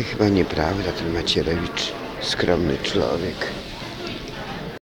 Oj, chyba nieprawda, ten Macierewicz. Skromny człowiek.